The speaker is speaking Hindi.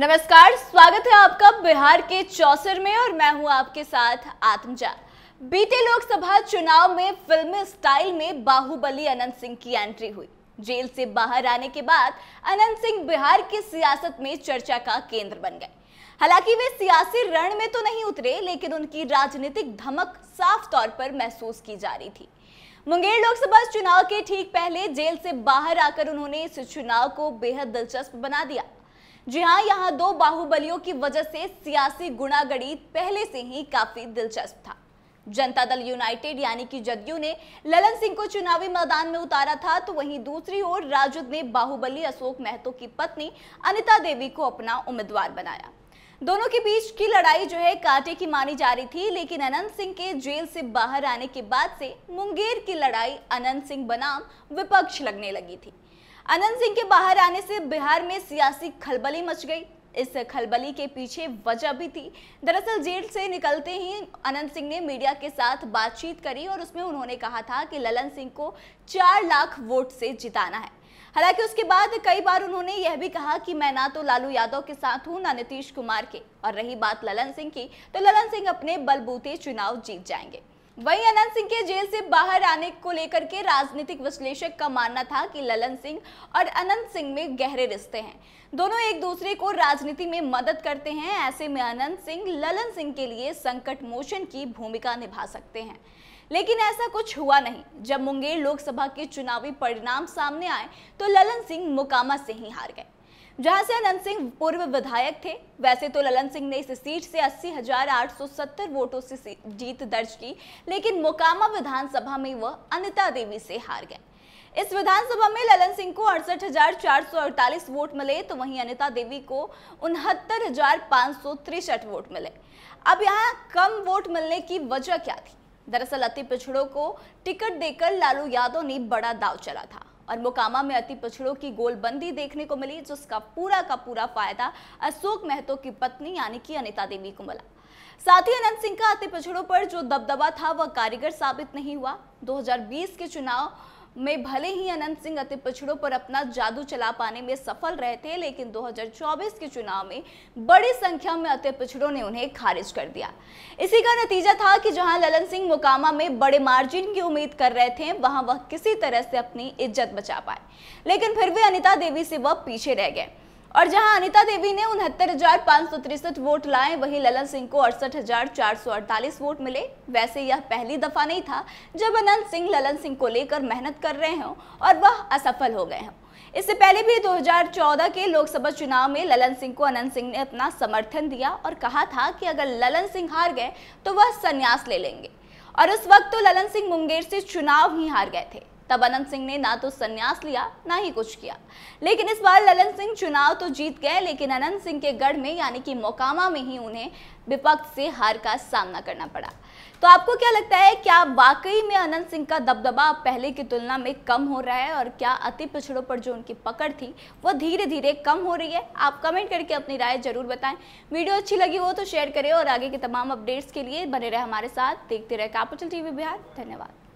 नमस्कार, स्वागत है आपका बिहार के चौसर में और मैं हूँ आपके साथ आत्मजा। बीते लोकसभा चुनाव में फिल्मी स्टाइल में बाहुबली अनंत सिंह की एंट्री हुई। जेल से बाहर आने के बाद अनंत सिंह बिहार की सियासत में चर्चा का केंद्र बन गए। हालाँकि वे सियासी रण में तो नहीं उतरे, लेकिन उनकी राजनीतिक धमक साफ़ तौर पर महसूस की जा रही थी। मुंगेर लोकसभा चुनाव के ठीक पहले जेल से बाहर आकर उन्होंने इस चुनाव को बेहद दिलचस्प बना दिया। जी हाँ यहाँ दो बाहुबलियों की वजह से सियासी गुणागणित पहले से ही काफ़ी दिलचस्प था। जनता दल यूनाइटेड यानी कि जदयू ने ललन सिंह को चुनावी मैदान में उतारा था तो वहीं दूसरी ओर राजद ने बाहुबली अशोक महतो की पत्नी अनिता देवी को अपना उम्मीदवार बनाया। दोनों के बीच की लड़ाई जो है कांटे की मानी जा रही थी, लेकिन अनंत सिंह के जेल से बाहर आने के बाद से मुंगेर की लड़ाई अनंत सिंह बनाम विपक्ष लगने लगी थी। अनंत सिंह के बाहर आने से बिहार में सियासी खलबली मच गई। इस खलबली के पीछे वजह भी थी। दरअसल जेल से निकलते ही अनंत सिंह ने मीडिया के साथ बातचीत करी और उसमें उन्होंने कहा था कि ललन सिंह को चार लाख वोट से जिताना है। हालाँकि उसके बाद कई बार उन्होंने यह भी कहा कि मैं ना तो लालू यादव के साथ हूँ, ना नीतीश कुमार के। और रही बात ललन सिंह की तो ललन सिंह अपने बलबूते चुनाव जीत जाएँगे। वहीं अनंत सिंह के जेल से बाहर आने को लेकर के राजनीतिक विश्लेषक का मानना था कि ललन सिंह और अनंत सिंह में गहरे रिश्ते हैं। दोनों एक दूसरे को राजनीति में मदद करते हैं। ऐसे में अनंत सिंह ललन सिंह के लिए संकट मोचन की भूमिका निभा सकते हैं। लेकिन ऐसा कुछ हुआ नहीं। जब मुंगेर लोकसभा के चुनावी परिणाम सामने आए तो ललन सिंह मुकामा से ही हार गए। जहाँ से अनंत सिंह पूर्व विधायक थे, वैसे तो ललन सिंह ने इस सीट से अस्सी हज़ार आठ सौ सत्तर वोटों से जीत दर्ज की, लेकिन मोकामा विधानसभा में वह अनिता देवी से हार गए। इस विधानसभा में ललन सिंह को अड़सठ वोट मिले तो वहीं अनिता देवी को उनहत्तर वोट मिले। अब यहाँ कम वोट मिलने की वजह क्या थी? दरअसल अति पिछड़ों को टिकट देकर लालू यादव ने बड़ा दाव चला था। और मोकामा में अति पिछड़ों की गोलबंदी देखने को मिली, जिसका पूरा का पूरा फ़ायदा अशोक महतो की पत्नी यानी कि अनिता देवी को मिला। साथ ही अनंत सिंह का अति पिछड़ों पर जो दबदबा था, वह कारीगर साबित नहीं हुआ। 2020 के चुनाव में भले ही अनंत सिंह अति पिछड़ों पर अपना जादू चला पाने में सफल रहे थे लेकिन 2024 के चुनाव में बड़ी संख्या में अति पिछड़ों ने उन्हें खारिज कर दिया। इसी का नतीजा था कि जहाँ ललन सिंह मोकामा में बड़े मार्जिन की उम्मीद कर रहे थे, वहाँ वह किसी तरह से अपनी इज़्ज़त बचा पाए। लेकिन फिर भी अनिता देवी से वह पीछे रह गए। और जहाँ अनिता देवी ने उनहत्तर वोट लाए, वहीं ललन सिंह को अड़सठ वोट मिले। वैसे यह पहली दफ़ा नहीं था जब अनंत सिंह ललन सिंह को लेकर मेहनत कर रहे हों और वह असफल हो गए हों। इससे पहले भी 2014 के लोकसभा चुनाव में ललन सिंह को अनंत सिंह ने अपना समर्थन दिया और कहा था कि अगर ललन सिंह हार गए तो वह संन्यास ले लेंगे। और उस वक्त तो ललन सिंह मुंगेर से चुनाव ही हार गए थे। तब अनंत सिंह ने ना तो संन्यास लिया, ना ही कुछ किया। लेकिन इस बार ललन सिंह चुनाव तो जीत गए, लेकिन अनंत सिंह के गढ़ में, यानी कि मोकामा में ही उन्हें विपक्ष से हार का सामना करना पड़ा। तो आपको क्या लगता है, क्या वाकई में अनंत सिंह का दबदबा पहले की तुलना में कम हो रहा है, और क्या अति पिछड़ों पर जो उनकी पकड़ थी, वो धीरे धीरे कम हो रही है? आप कमेंट करके अपनी राय ज़रूर बताएँ। वीडियो अच्छी लगी हो तो शेयर करें, और आगे के तमाम अपडेट्स के लिए बने रहे हमारे साथ। देखते रहे कैपिटल टीवी बिहार। धन्यवाद।